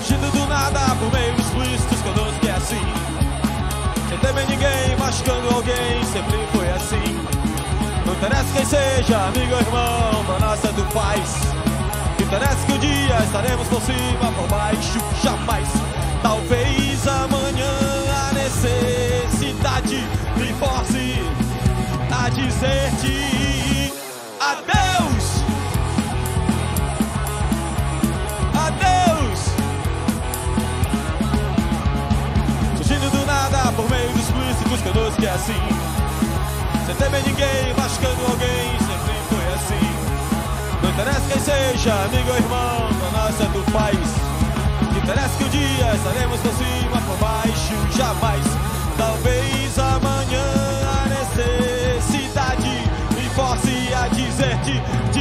Surgindo do nada por meio explícitos conosco é assim. Sem temer ninguém, machucando alguém, sempre foi assim. Não interessa quem seja, amigo ou irmão, pra nós tanto faz. Não interessa que um dia estaremos por cima, por baixo, jamais. Talvez amanhã a necessidade me force a dizer-te adeus. assim. Sempre ninguém machucando alguém, sempre foi assim. Não interessa quem seja, amigo ou irmão, da nossa é do país. Não interessa que o um dia estaremos por cima, por baixo, jamais. Talvez amanhã a necessidade me force a dizer-te.